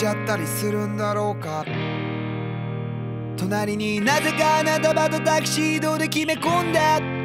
ちゃったりするんだろうか。隣になぜかあなた束とタキシードで決め込んだ。